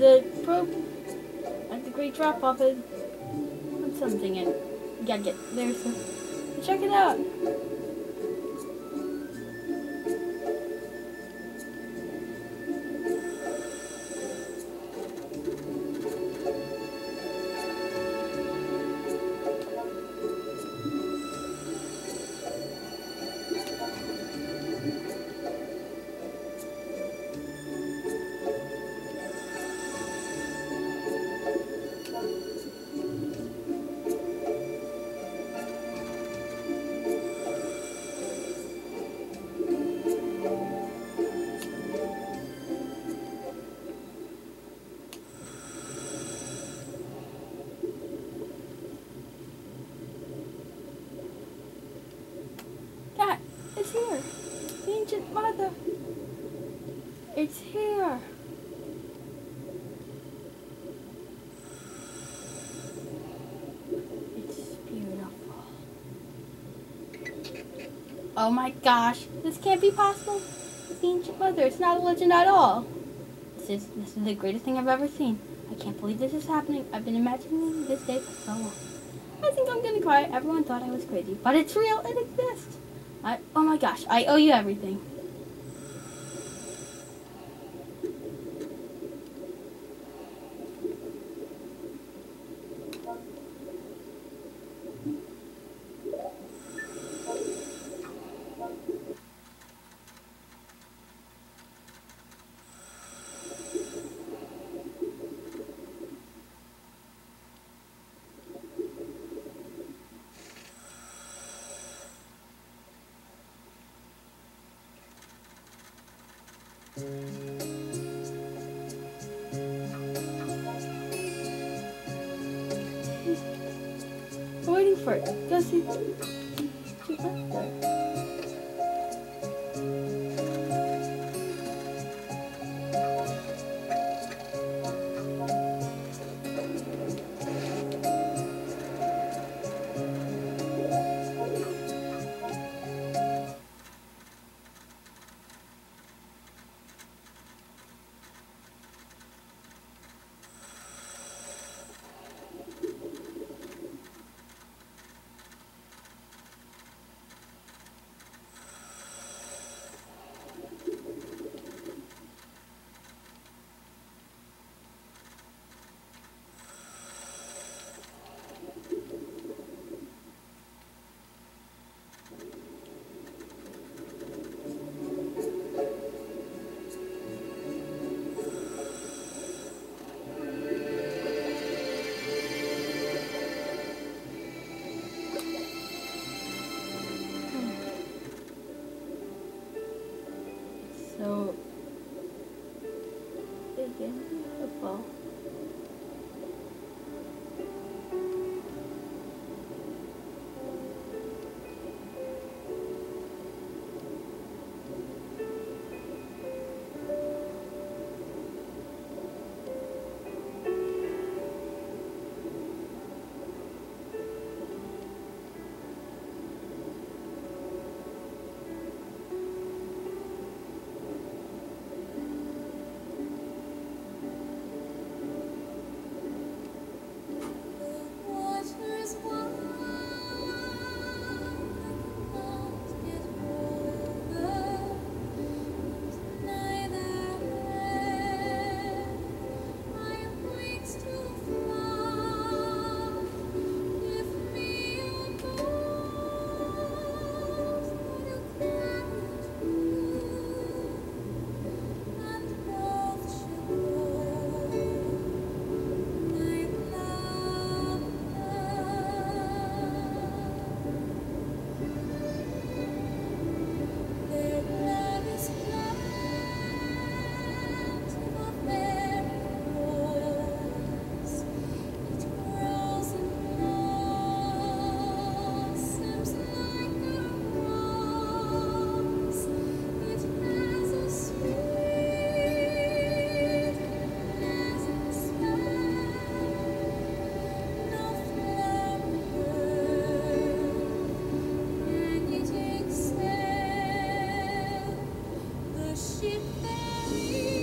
the probe at the great drop off is something gotta get there, so check it out. Mother. It's here. It's beautiful. Oh my gosh, this can't be possible. It's the ancient mother. It's not a legend at all. This is this is the greatest thing I've ever seen. I can't believe this is happening. I've been imagining this day for so long. I think I'm gonna cry. Everyone thought I was crazy, but it's real. It exists. I, oh my gosh, I owe you everything. I'm waiting for it. Go see. Beautiful. worship them.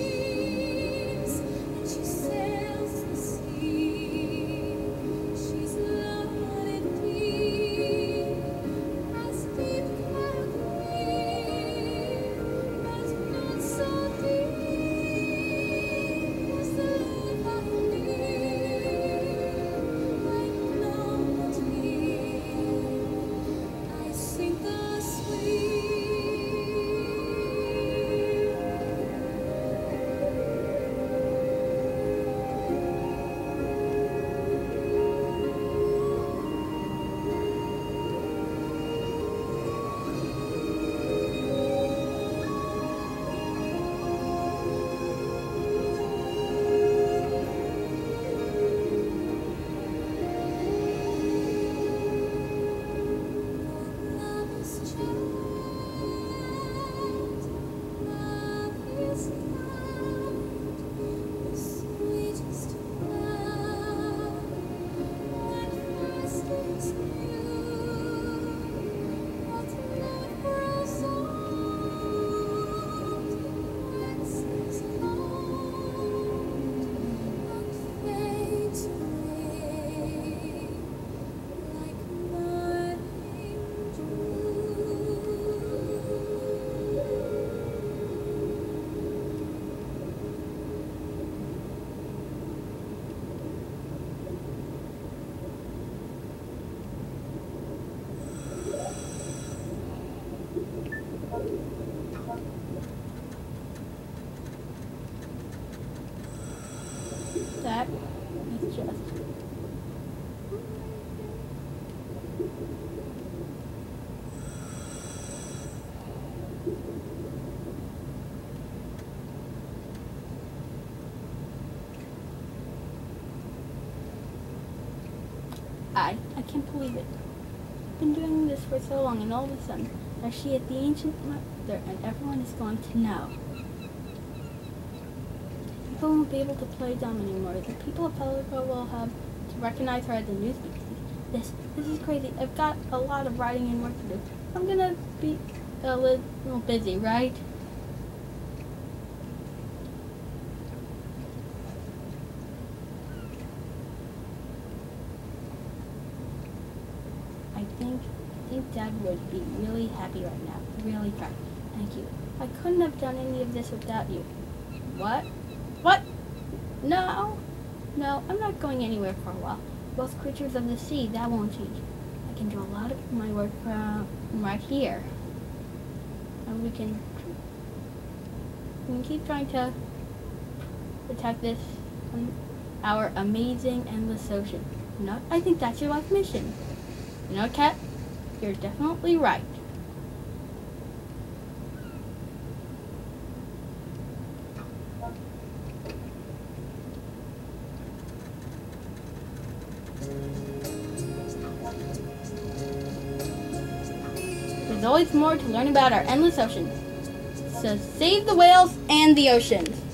I I can't believe it. I've been doing this for so long and all of a sudden there's she at the ancient mother and everyone is going to know. People won't be able to play dumb anymore. The people of Pelico will have to recognize her as a new species. This this is crazy. I've got a lot of writing and work to do. I'm gonna be a little busy, right? I think I think Dad would be really happy right now. Really proud. Thank you. I couldn't have done any of this without you. What? What? No. No, I'm not going anywhere for a while. Most creatures of the sea, that won't change. I can do a lot of my work from right here. And we can we can keep trying to protect this our amazing endless ocean. You know, I think that's your life mission. You know, Kat, you're definitely right. Always more to learn about our endless ocean. So save the whales and the oceans.